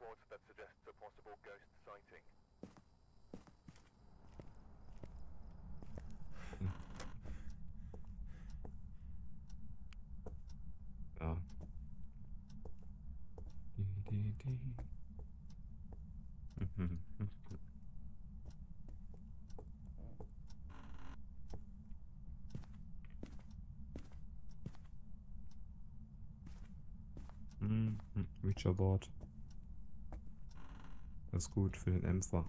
report that suggests a possible ghost sighting. Reach a board. Ist gut für den Ämpfer.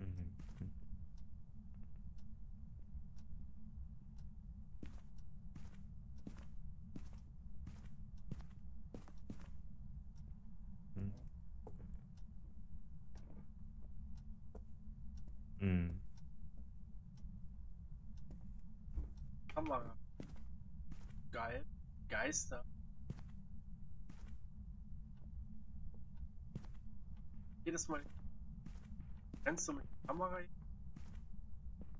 Mhm. Mhm. Mhm. Kamera. Geil. Geister. Jedes Mal rennst du mit der Kamera,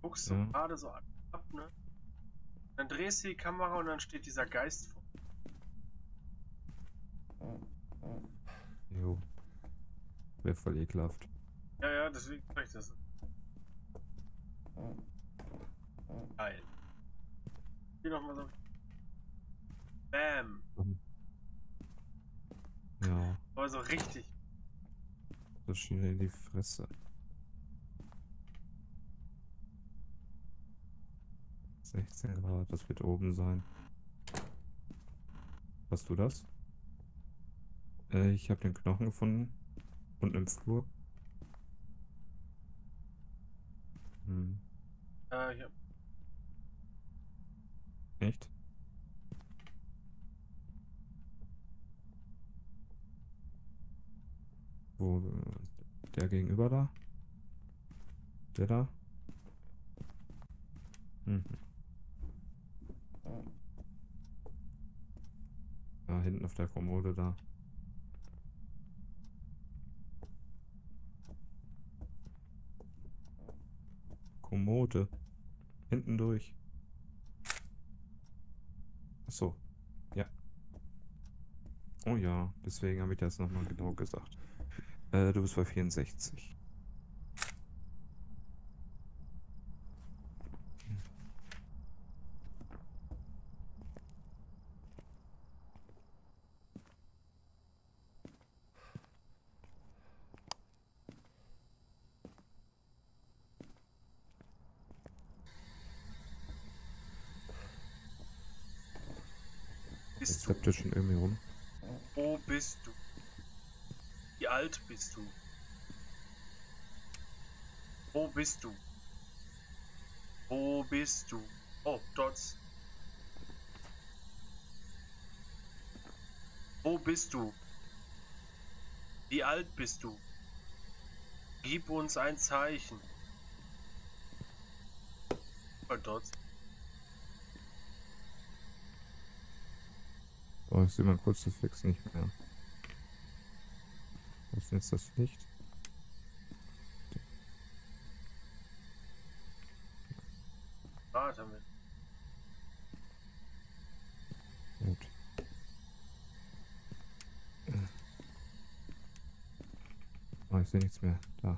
guckst du Ja. gerade so ab, ne? Dann drehst du die Kamera und dann steht dieser Geist vor. Jo. Wäre voll ekelhaft. Ja, ja, deswegen sag ich das. Geil. Hier nochmal so. Bam. Ja, Aber so richtig. so schnell in die Fresse. Sechzehn Grad, das wird oben sein. Hast du das? Äh, ich habe den Knochen gefunden. Unten im Flur. Hm. Äh, hier. Echt? Wo? Der gegenüber da? Der da? Mhm. Da hinten auf der Kommode da. Kommode. Hinten durch. So. Ja. Oh ja, deswegen habe ich das nochmal genau gesagt. Äh, du bist bei 64. Bist du? Rezepte schon irgendwie rum. Wo bist du? Wie alt bist du? Wo bist du? Wo bist du? Oh, Dots. Wo bist du? Wie alt bist du? Gib uns ein Zeichen. Oh, Dots. Oh, ich sehe mal kurz das Fix nicht mehr. Wo ist denn jetzt das Licht? Warte mit. Gut. Oh, ich sehe nichts mehr. Da.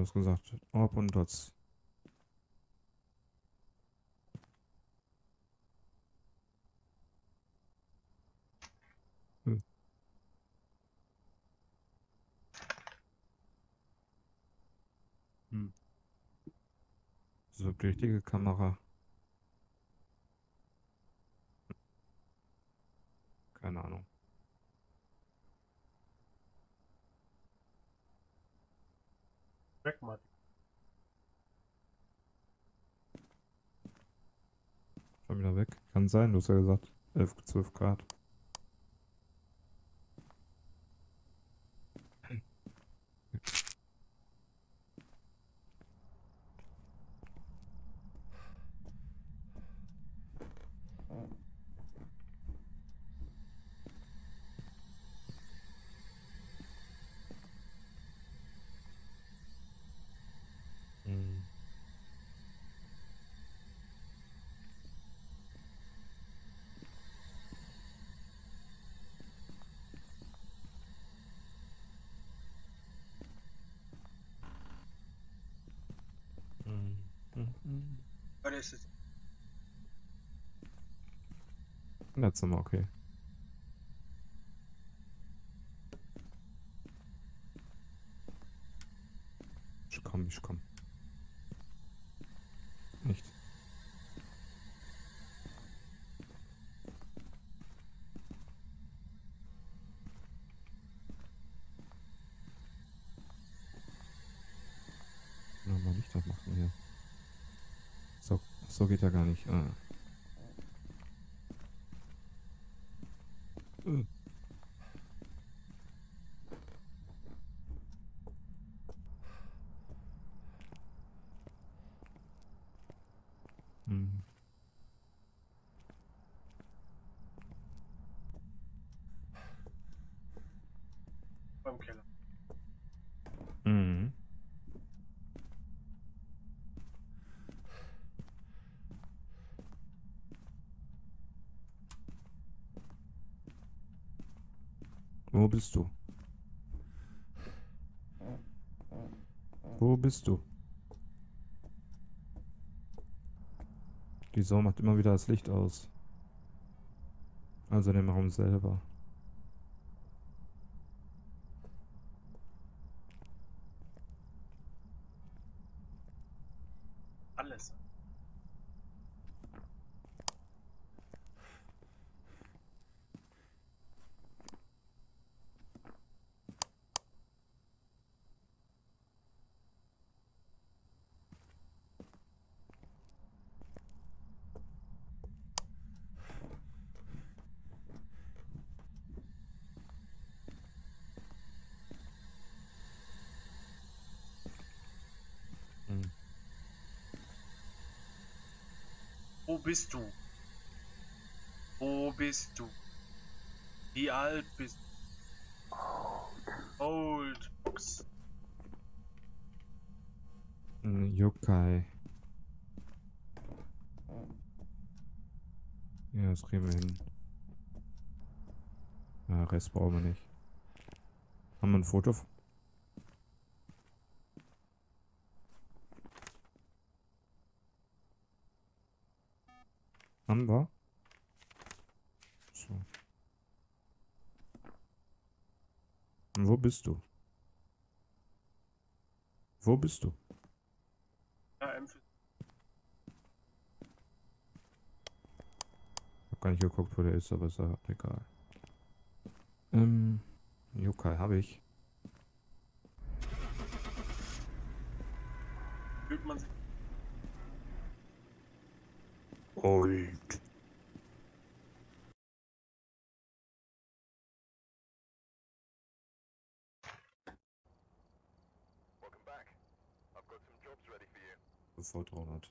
Hast gesagt, Orb und Dots. Hm. So, die richtige Kamera. Keine Ahnung. Weg mal. Schon wieder weg. Kann sein, du hast ja gesagt. 11, 12 Grad. Hm. Hm, hm, hm. Es. That's immer okay. Ich komm, ich komm. Nicht. Na, mal Licht machen hier. So, so geht ja gar nicht. Ah. Äh. Hm. Wo bist du? Wo bist du? Die Sau macht immer wieder das Licht aus. Also den Raum selber. Alles. Hm. Wo bist du? Wo bist du? Wie alt bist du? Old Box. Hm, Yokai. Ja, das kriegen wir hin. Ja, Rest brauchen wir nicht. Haben wir ein Foto? Haben wir? So. Und wo bist du? Wo bist du? Ja, M Ich hab gar nicht geguckt, wo der ist, aber ist ja egal. Ähm, Yokai habe ich. fühlt man sich. Old. Sofort 300.